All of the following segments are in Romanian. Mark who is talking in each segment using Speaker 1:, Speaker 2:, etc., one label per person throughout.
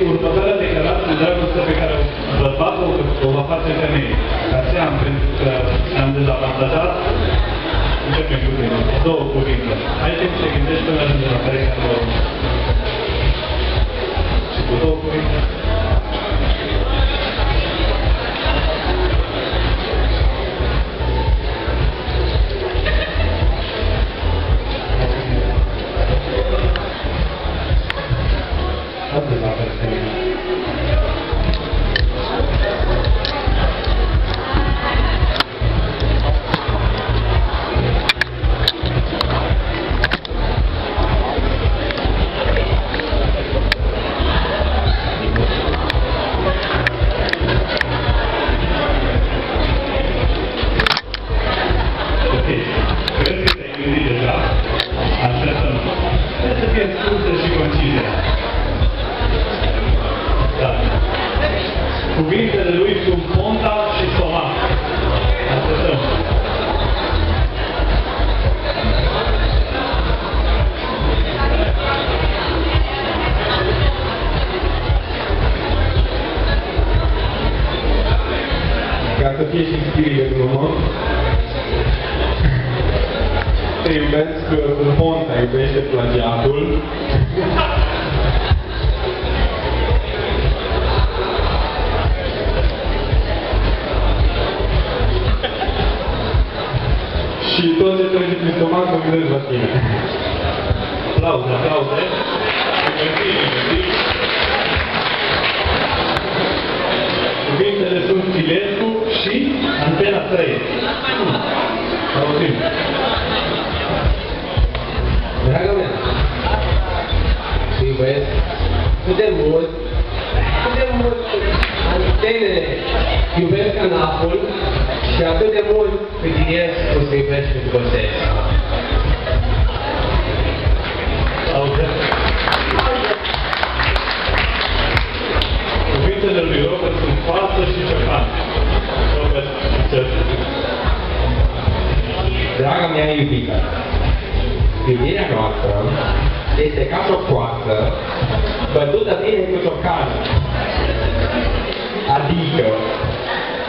Speaker 1: وانتقلت الكراسي لدرجه الفكرة بالباطل وبخط الكمين بس عم عند العمليات ممكن يكون ده هو كويس I think they can just do it in the Atât la persoană.
Speaker 2: Ca să fie și scrie glumă, te iubesc că Ponta iubește plagiatul. și tot ce trece prin stomac mă gândesc la tine.
Speaker 1: Aplauze, aplauze. Antena 3. Auzim.
Speaker 3: Draga mea, te iubesc cât de mult, cât de mult antenele iubesc canapul și atât de mult cât ești o să iubești pe găsesc. Draga mea iubită, iubirea noastră este ca și o coasă bătută bine cu ciocan. Adică,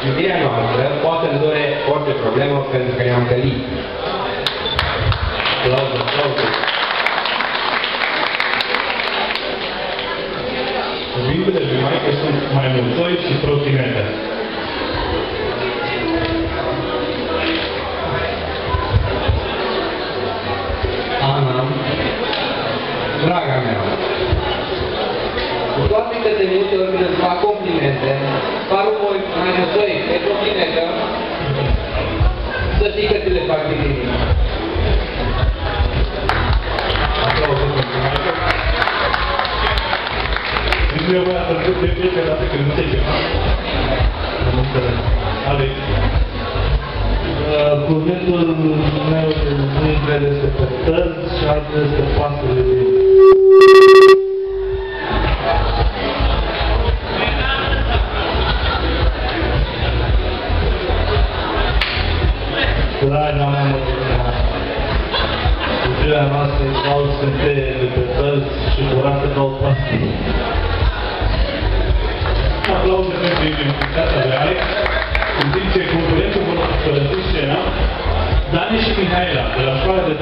Speaker 3: iubirea noastră poate îndure orice problemă pentru că ne-am gălit.
Speaker 1: Aplauze, aplauze. Cuvintele lui Maică sunt mai mulțoi și trotinete.
Speaker 3: Draga mea, cu toate că de multe ori când îți fac complimente, par un mai mai răzoi pe complimentă, să știi că ți le fac din inimă.
Speaker 1: Aplauze pentru Maică. Nici nu eu voia să încep de fiecare dată când înțeleg ceva. Am înțeles. Alex.
Speaker 4: Uh, Cuvântul meu de mâine este pe tăzi și altul este pasăre de Draga mea, măturină, iubirea noastră e ca o scânteie de pe tăzi și curată ca o pastie.
Speaker 1: Aplauze pentru identitatea lui Alex. În timp ce concurentul vor părăsi scena, Dani și Mihaela, de la școala de